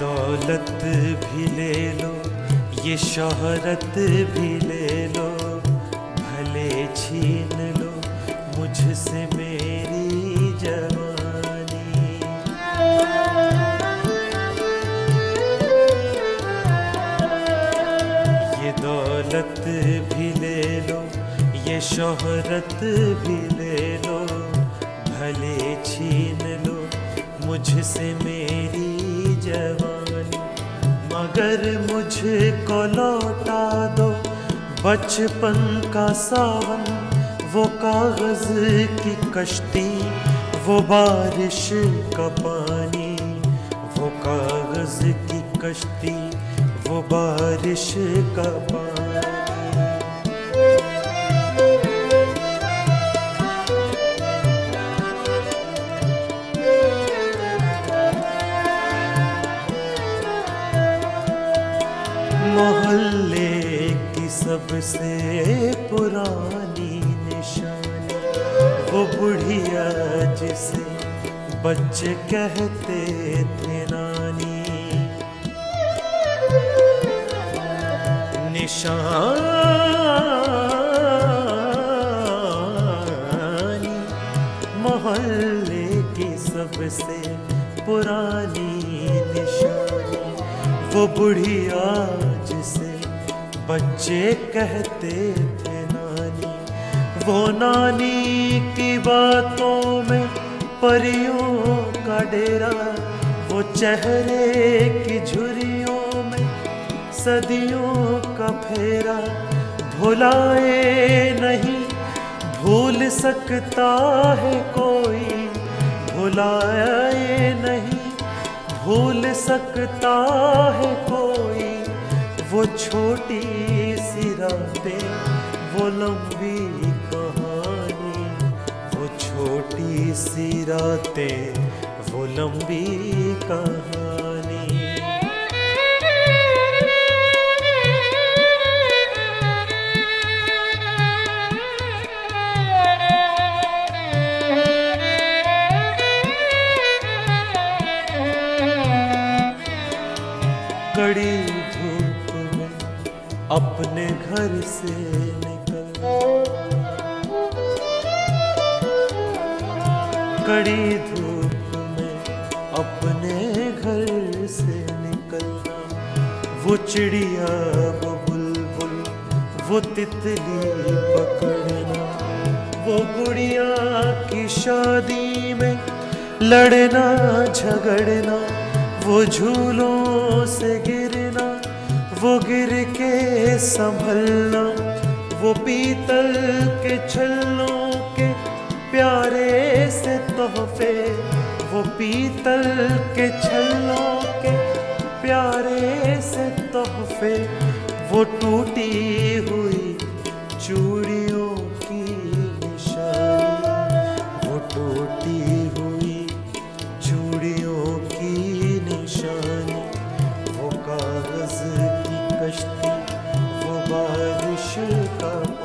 दौलत भी ले लो, ये शोहरत भी ले लो, भले छीन लो मुझसे मेरी जवानी। ये दौलत भी ले लो, ये शोहरत भी ले लो, भले छीन लो मुझसे मेरी जवानी, मगर मुझको लौटा दो। बचपन का सावन, वो कागज़ की कश्ती, वो बारिश का पानी, वो कागज़ की कश्ती, वो बारिश का पानी। मोहल्ले की सबसे पुरानी निशानी। वो बुढ़िया जिसे बच्चे कहते थे नानी। निशानी मोहल्ले की सबसे पुरानी निशानी। वो बुढ़िया बच्चे कहते थे नानी। वो नानी की बातों में परियों का डेरा, वो चेहरे की झुरियों में सदियों का फेरा। भुलाए नहीं, भूल सकता है कोई। भुलाए नहीं, भूल सकता है कोई। वो छोटी सी रातें वो लंबी कहानी, वो छोटी सी रातें, वो लंबी कहानी। कड़ी अपने घर से निकल। कड़ी धूप में अपने घर से निकलना वो चिड़िया, वो बुलबुल, वो तितली पकड़ना। वो गुड़िया की शादी में लड़ना, झगड़ना। वो झूलों से गिरना वो गिर के संभलना, वो पीतल के छल्लों के प्यारे से तोहफे, वो पीतल के छल्लों के प्यारे से तोहफे, वो टूटी हुई love.